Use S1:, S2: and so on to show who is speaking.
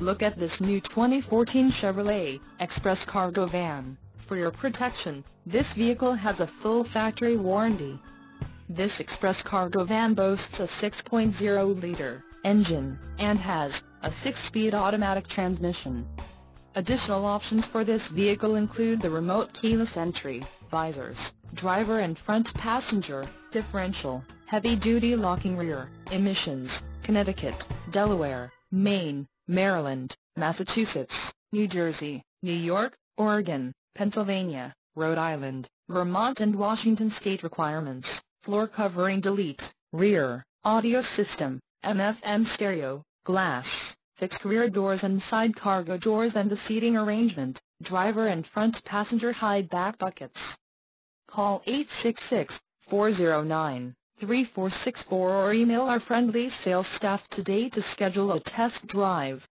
S1: Look at this new 2014 Chevrolet Express Cargo Van. For your protection, this vehicle has a full factory warranty. This Express Cargo Van boasts a 6.0-liter engine and has a 6-speed automatic transmission. Additional options for this vehicle include the remote keyless entry, visors, driver and front passenger, differential, heavy-duty locking rear, emissions, Connecticut, Delaware, Maine, Maryland, Massachusetts, New Jersey, New York, Oregon, Pennsylvania, Rhode Island, Vermont and Washington state requirements, floor covering delete, rear, audio system, AM/FM stereo, glass, fixed rear doors and side cargo doors and the seating arrangement, driver and front passenger high back buckets. Call 866-409-3464 or email our friendly sales staff today to schedule a test drive.